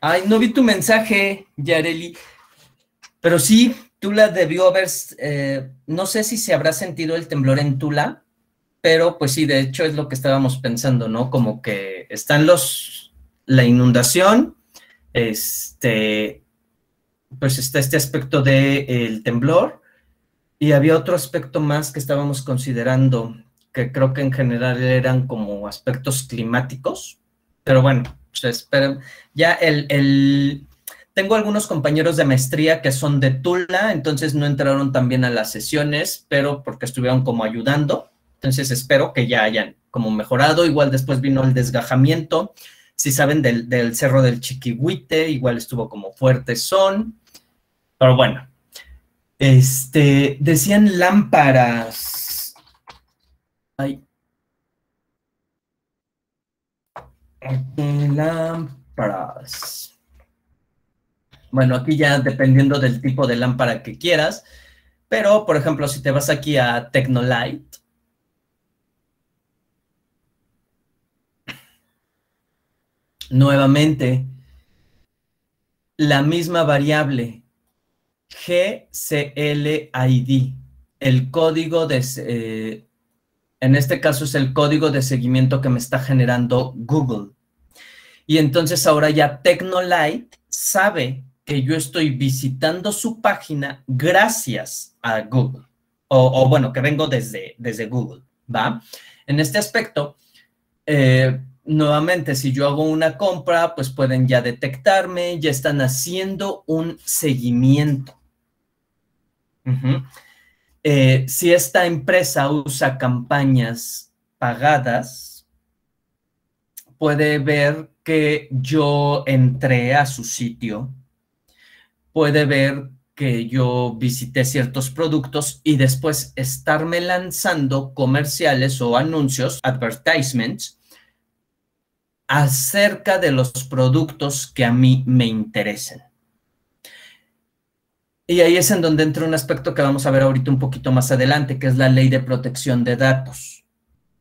Ay, no vi tu mensaje, Yareli. Pero sí, Tula debió haber, eh, no sé si se habrá sentido el temblor en Tula, pero pues sí, de hecho es lo que estábamos pensando, ¿no? Como que están los, la inundación, este, pues está este aspecto del temblor y había otro aspecto más que estábamos considerando, que creo que en general eran como aspectos climáticos, pero bueno, esperen, ya el, el, tengo algunos compañeros de maestría que son de Tula, entonces no entraron también a las sesiones, pero porque estuvieron como ayudando. Entonces espero que ya hayan como mejorado. Igual después vino el desgajamiento. Si saben del, del cerro del Chiquihuite, igual estuvo como fuerte son. Pero bueno, este, decían lámparas. Ay. Lámparas. Bueno, aquí ya dependiendo del tipo de lámpara que quieras, pero por ejemplo, si te vas aquí a Tecnolight, nuevamente, la misma variable GCLID, el código de, eh, en este caso es el código de seguimiento que me está generando Google. Y entonces ahora ya Tecnolight sabe que yo estoy visitando su página gracias a Google. O, bueno, que vengo desde, desde Google, ¿va? En este aspecto, eh, nuevamente, si yo hago una compra, pues pueden ya detectarme, ya están haciendo un seguimiento. Eh, si esta empresa usa campañas pagadas, puede ver que yo entré a su sitio puede ver que yo visité ciertos productos y después estarme lanzando comerciales o anuncios, advertisements, acerca de los productos que a mí me interesen. Y ahí es en donde entra un aspecto que vamos a ver ahorita un poquito más adelante, que es la ley de protección de datos.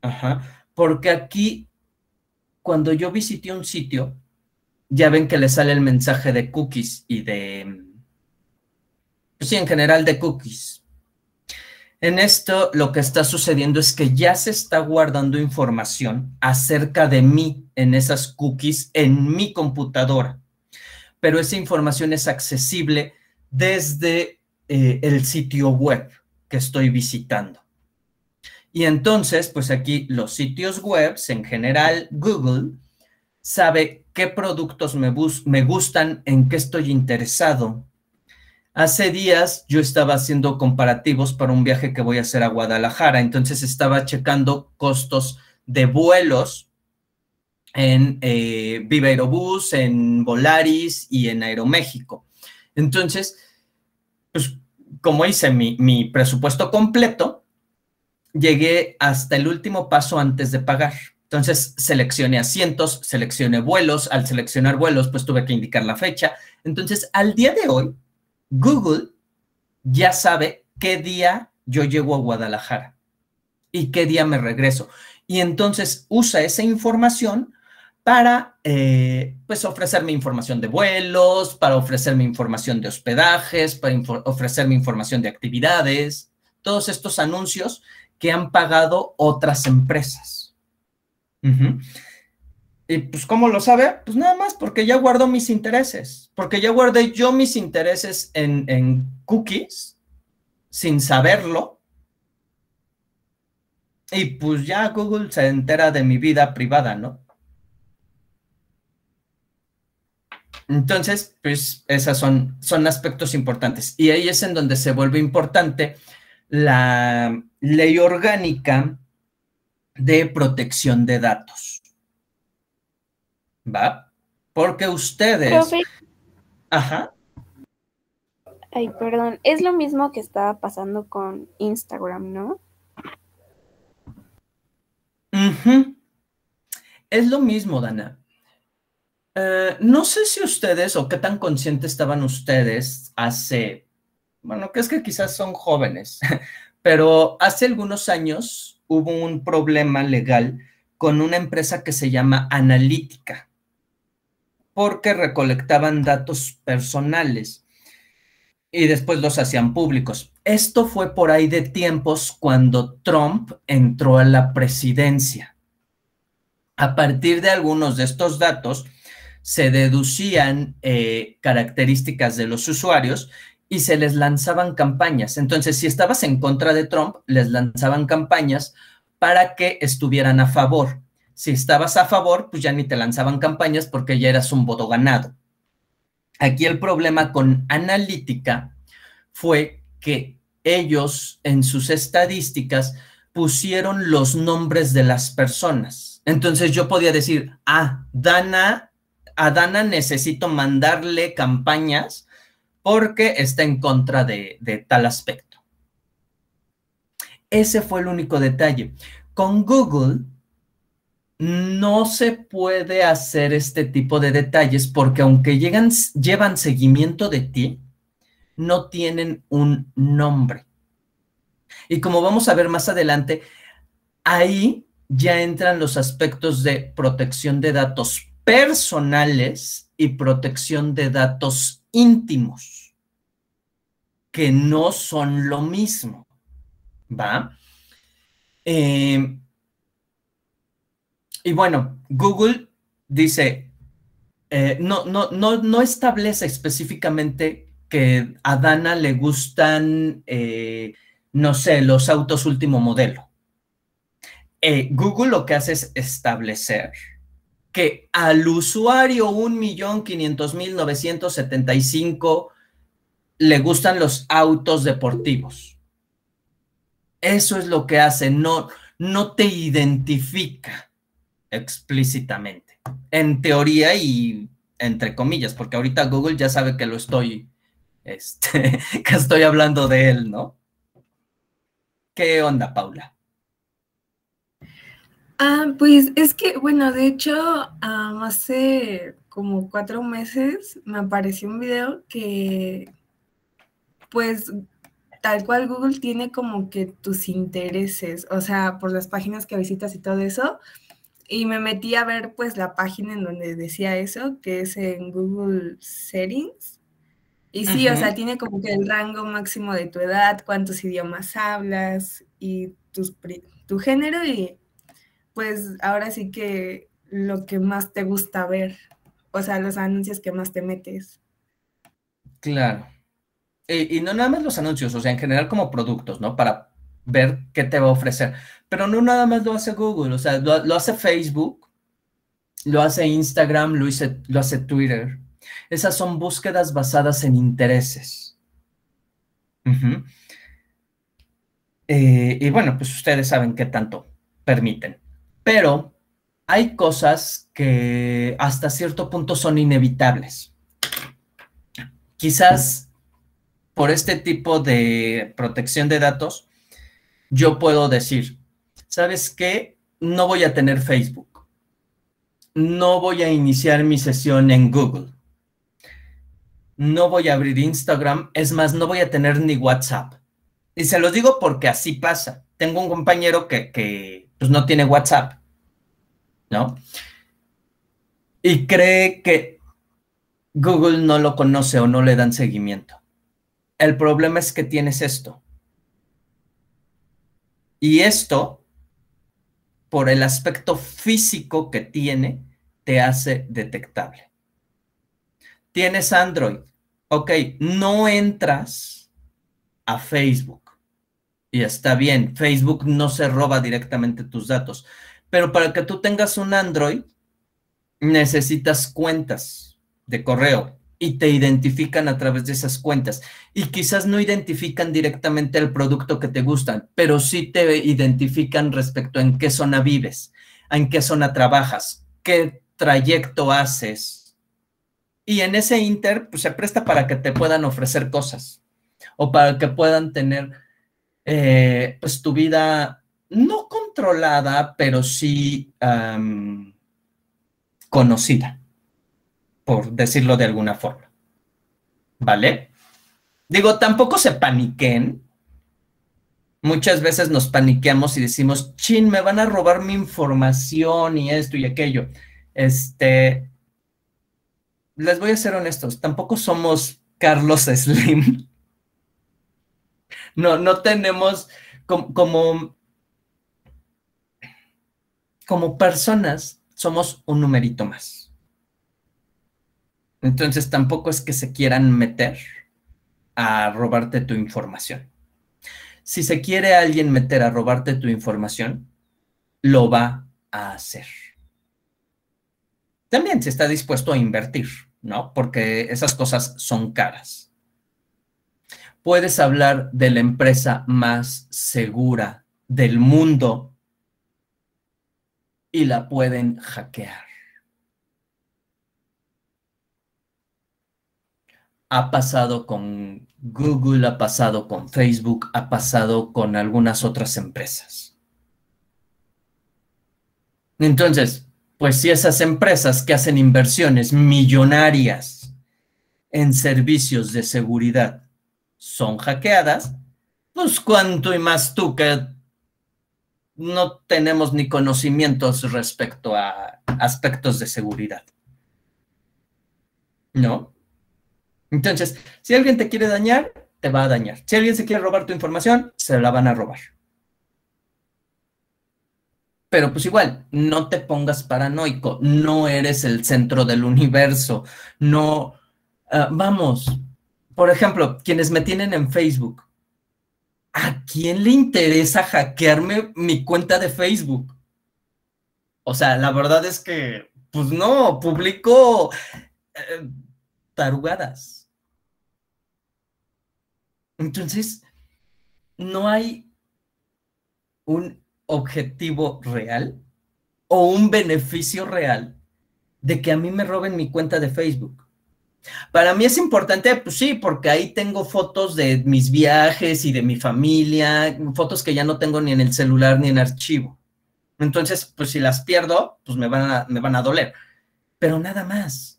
Ajá. Porque aquí, cuando yo visité un sitio, ya ven que le sale el mensaje de cookies y de pues sí, en general de cookies. En esto lo que está sucediendo es que ya se está guardando información acerca de mí en esas cookies en mi computadora, pero esa información es accesible desde eh, el sitio web que estoy visitando. Y entonces, pues aquí los sitios web, en general Google, sabe qué productos me, me gustan, en qué estoy interesado, Hace días yo estaba haciendo comparativos para un viaje que voy a hacer a Guadalajara, entonces estaba checando costos de vuelos en eh, Viva Aerobús, en Volaris y en Aeroméxico. Entonces, pues como hice mi, mi presupuesto completo, llegué hasta el último paso antes de pagar. Entonces seleccioné asientos, seleccioné vuelos, al seleccionar vuelos pues tuve que indicar la fecha. Entonces al día de hoy Google ya sabe qué día yo llego a Guadalajara y qué día me regreso. Y entonces usa esa información para eh, pues ofrecerme información de vuelos, para ofrecerme información de hospedajes, para ofrecerme información de actividades, todos estos anuncios que han pagado otras empresas. Y pues, ¿cómo lo sabe? Pues nada más porque ya guardó mis intereses, porque ya guardé yo mis intereses en, cookies sin saberlo. Y pues ya Google se entera de mi vida privada, ¿no? Entonces, pues esos son, son aspectos importantes. Y ahí es en donde se vuelve importante la ley orgánica de protección de datos. ¿va? Porque ustedes... Ajá. Ay, perdón, es lo mismo que estaba pasando con Instagram, ¿no? Es lo mismo, Dana. Eh, no sé si ustedes o qué tan conscientes estaban ustedes hace, bueno, que es que quizás son jóvenes, pero hace algunos años hubo un problema legal con una empresa que se llama Analítica porque recolectaban datos personales y después los hacían públicos. Esto fue por ahí de tiempos cuando Trump entró a la presidencia. A partir de algunos de estos datos, se deducían eh, características de los usuarios y se les lanzaban campañas. Entonces, si estabas en contra de Trump, les lanzaban campañas para que estuvieran a favor. Si estabas a favor, pues ya ni te lanzaban campañas porque ya eras un voto ganado. Aquí el problema con analítica fue que ellos en sus estadísticas pusieron los nombres de las personas. Entonces yo podía decir, ah, Dana, a Dana necesito mandarle campañas porque está en contra de, tal aspecto. Ese fue el único detalle. Con Google no se puede hacer este tipo de detalles porque aunque llegan, llevan seguimiento de ti, no tienen un nombre. Y como vamos a ver más adelante, ahí ya entran los aspectos de protección de datos personales y protección de datos íntimos, que no son lo mismo. ¿Va? Eh, y bueno, Google dice, eh, no, no, no, no establece específicamente que a Dana le gustan, eh, no sé, los autos último modelo. Google lo que hace es establecer que al usuario 1.500.975 le gustan los autos deportivos. Eso es lo que hace, no, no te identifica explícitamente. En teoría y entre comillas, porque ahorita Google ya sabe que lo estoy, este, que estoy hablando de él, ¿no? ¿Qué onda, Paula? Ah, pues es que, bueno, de hecho, hace como cuatro meses me apareció un video que, pues, tal cual Google tiene como que tus intereses, o sea, por las páginas que visitas y todo eso, y me metí a ver pues la página en donde decía eso, que es en Google Settings. Y sí, o sea, tiene como que el rango máximo de tu edad, cuántos idiomas hablas y tus, tu género y pues ahora sí que lo que más te gusta ver, o sea, los anuncios que más te metes. Claro. Y, no nada más los anuncios, o sea, en general como productos, ¿no? Para ver qué te va a ofrecer. Pero no nada más lo hace Google, o sea, lo, hace Facebook, lo hace Instagram, lo, lo hace Twitter. Esas son búsquedas basadas en intereses. Eh, y bueno, pues ustedes saben qué tanto permiten. Pero hay cosas que hasta cierto punto son inevitables. Quizás por este tipo de protección de datos, yo puedo decir, ¿sabes qué? No voy a tener Facebook. No voy a iniciar mi sesión en Google. No voy a abrir Instagram. Es más, no voy a tener ni WhatsApp. Y se los digo porque así pasa. Tengo un compañero que, pues, no tiene WhatsApp, ¿no? Y cree que Google no lo conoce o no le dan seguimiento. El problema es que tienes esto. Y esto por el aspecto físico que tiene, te hace detectable. Tienes Android. Ok, no entras a Facebook. Y está bien, Facebook no se roba directamente tus datos. Pero para que tú tengas un Android, necesitas cuentas de correo, y te identifican a través de esas cuentas. Y quizás no identifican directamente el producto que te gustan, pero sí te identifican respecto en qué zona vives, en qué zona trabajas, qué trayecto haces. Y en ese inter, pues se presta para que te puedan ofrecer cosas o para que puedan tener, eh, pues tu vida no controlada, pero sí conocida por decirlo de alguna forma. ¿Vale? Digo, tampoco se paniquen. Muchas veces nos paniqueamos y decimos, chin, me van a robar mi información y esto y aquello. Este, les voy a ser honestos, tampoco somos Carlos Slim. No, no tenemos como, como, personas, somos un numerito más. Entonces tampoco es que se quieran meter a robarte tu información. Si se quiere alguien meter a robarte tu información, lo va a hacer. También se está dispuesto a invertir, ¿no? Porque esas cosas son caras. Puedes hablar de la empresa más segura del mundo y la pueden hackear. Ha pasado con Google, ha pasado con Facebook, ha pasado con algunas otras empresas. Entonces, pues si esas empresas que hacen inversiones millonarias en servicios de seguridad son hackeadas, pues cuánto y más tú que no tenemos ni conocimientos respecto a aspectos de seguridad. ¿No? Entonces, si alguien te quiere dañar, te va a dañar. Si alguien se quiere robar tu información, se la van a robar. Pero pues igual, no te pongas paranoico, no eres el centro del universo, no, ah, vamos, por ejemplo, quienes me tienen en Facebook, ¿a quién le interesa hackearme mi cuenta de Facebook? O sea, la verdad es que, pues no, publico eh, tarugadas. Entonces, no hay un objetivo real o un beneficio real de que a mí me roben mi cuenta de Facebook. Para mí es importante, pues sí, porque ahí tengo fotos de mis viajes y de mi familia, fotos que ya no tengo ni en el celular ni en archivo. Entonces, pues si las pierdo, pues me van a, me van a doler. Pero nada más.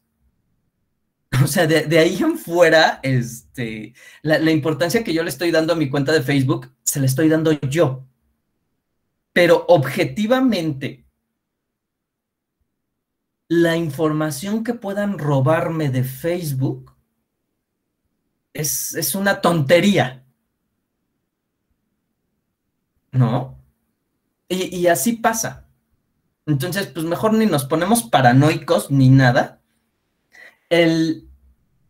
O sea, de, ahí en fuera, este, la, la importancia que yo le estoy dando a mi cuenta de Facebook, se la estoy dando yo. Pero objetivamente, la información que puedan robarme de Facebook es, una tontería. ¿No? Y, así pasa. Entonces, pues mejor ni nos ponemos paranoicos ni nada. en,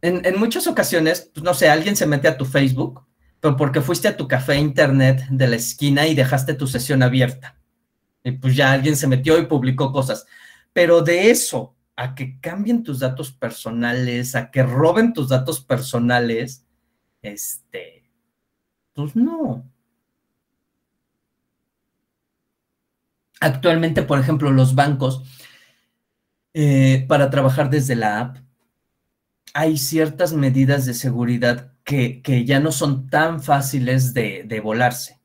en, muchas ocasiones, pues no sé, alguien se mete a tu Facebook pero porque fuiste a tu café internet de la esquina y dejaste tu sesión abierta. Y pues ya alguien se metió y publicó cosas. Pero de eso a que cambien tus datos personales, a que roben tus datos personales, este, pues no. Actualmente, por ejemplo, los bancos, eh, para trabajar desde la app, hay ciertas medidas de seguridad que, ya no son tan fáciles de, volarse.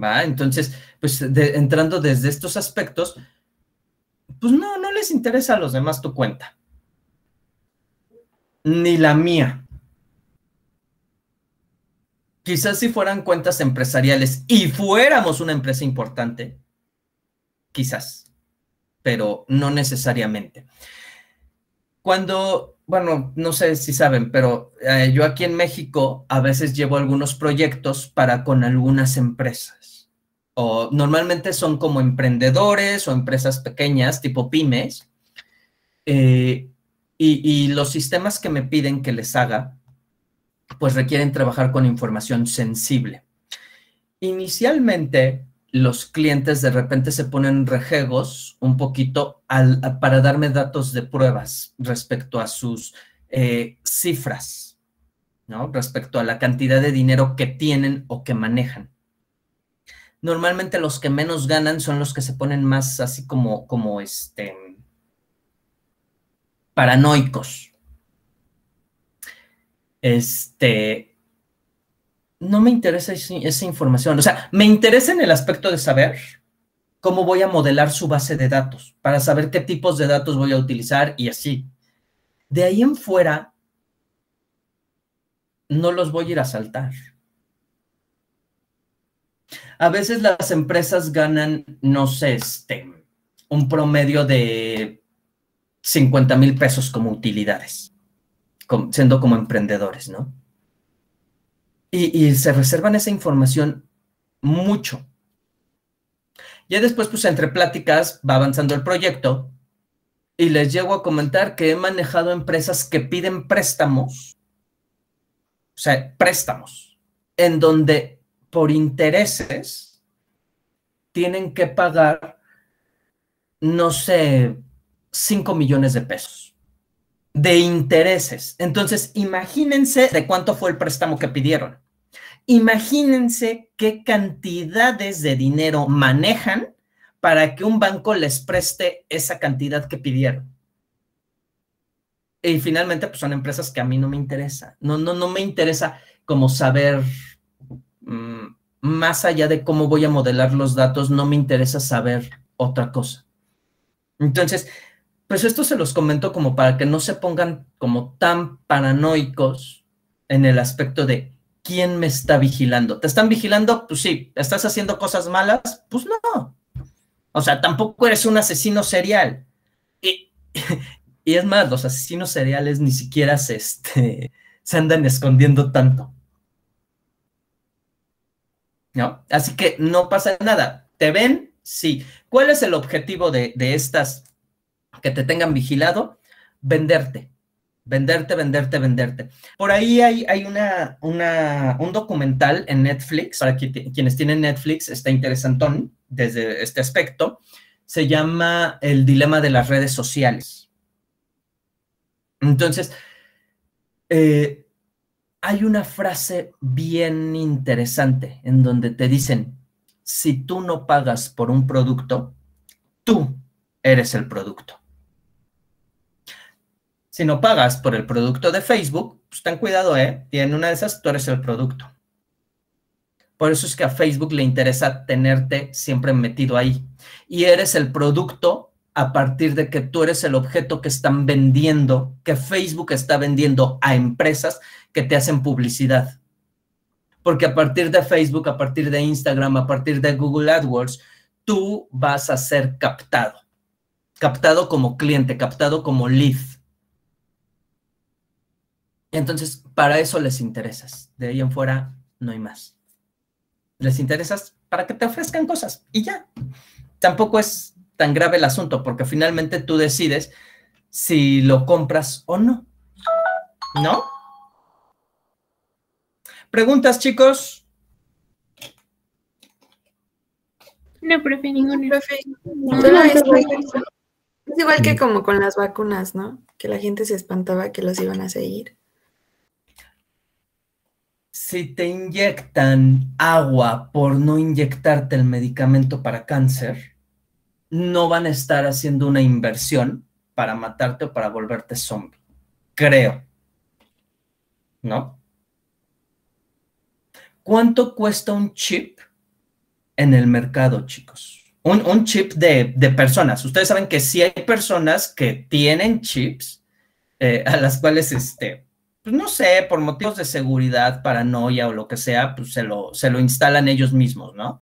¿Va? Entonces, pues entrando desde estos aspectos, pues no, no les interesa a los demás tu cuenta. Ni la mía. Quizás si fueran cuentas empresariales y fuéramos una empresa importante, quizás, pero no necesariamente. Cuando bueno, no sé si saben, pero eh, yo aquí en México a veces llevo algunos proyectos para con algunas empresas. O normalmente son como emprendedores o empresas pequeñas, tipo pymes. Eh, y, y los sistemas que me piden que les haga, pues requieren trabajar con información sensible. Inicialmente, los clientes de repente se ponen rejegos un poquito para darme datos de pruebas respecto a sus eh, cifras, ¿no? Respecto a la cantidad de dinero que tienen o que manejan. Normalmente los que menos ganan son los que se ponen más así como, como este, paranoicos. Este, no me interesa esa información. O sea, me interesa en el aspecto de saber cómo voy a modelar su base de datos, para saber qué tipos de datos voy a utilizar y así. De ahí en fuera, no los voy a ir a saltar. A veces las empresas ganan, no sé, este, un promedio de 50 mil pesos como utilidades, siendo como emprendedores, ¿no? Y, se reservan esa información mucho. Ya después, pues entre pláticas, va avanzando el proyecto y les llego a comentar que he manejado empresas que piden préstamos, o sea, préstamos, en donde por intereses tienen que pagar, no sé, 5 millones de pesos de intereses. Entonces, imagínense de cuánto fue el préstamo que pidieron. Imagínense qué cantidades de dinero manejan para que un banco les preste esa cantidad que pidieron. Y finalmente, pues son empresas que a mí no me interesa. No, no, no me interesa como saber mm, más allá de cómo voy a modelar los datos, no me interesa saber otra cosa. Entonces, pues esto se los comento como para que no se pongan como tan paranoicos en el aspecto de quién me está vigilando. ¿Te están vigilando? Pues sí. ¿Estás haciendo cosas malas? Pues no. O sea, tampoco eres un asesino serial. Y, es más, los asesinos seriales ni siquiera se, este, se andan escondiendo tanto. ¿No? Así que no pasa nada. ¿Te ven? Sí. ¿Cuál es el objetivo de estas que te tengan vigilado? Venderte. Venderte, venderte, venderte. Por ahí hay, hay una, un documental en Netflix, para quienes tienen Netflix, está interesantón desde este aspecto. Se llama El dilema de las redes sociales. Entonces, eh, hay una frase bien interesante en donde te dicen, si tú no pagas por un producto, tú eres el producto. Si no pagas por el producto de Facebook, pues ten cuidado, ¿eh? Y en una de esas tú eres el producto. Por eso es que a Facebook le interesa tenerte siempre metido ahí. Y eres el producto a partir de que tú eres el objeto que están vendiendo, que Facebook está vendiendo a empresas que te hacen publicidad. Porque a partir de Facebook, a partir de Instagram, a partir de Google AdWords, tú vas a ser captado. Captado como cliente, captado como lead. Entonces, para eso les interesas. De ahí en fuera no hay más. Les interesas para que te ofrezcan cosas y ya. Tampoco es tan grave el asunto porque finalmente tú decides si lo compras o no. ¿No? ¿Preguntas, chicos? No, profe, ninguna. Profe, es igual que como con las vacunas, ¿no? Que la gente se espantaba que los iban a seguir si te inyectan agua por no inyectarte el medicamento para cáncer, no van a estar haciendo una inversión para matarte o para volverte zombie. Creo. ¿No? ¿Cuánto cuesta un chip en el mercado, chicos? Un, chip de, personas. Ustedes saben que sí hay personas que tienen chips eh, a las cuales este, pues no sé, por motivos de seguridad, paranoia o lo que sea, pues se lo, se lo instalan ellos mismos, ¿no?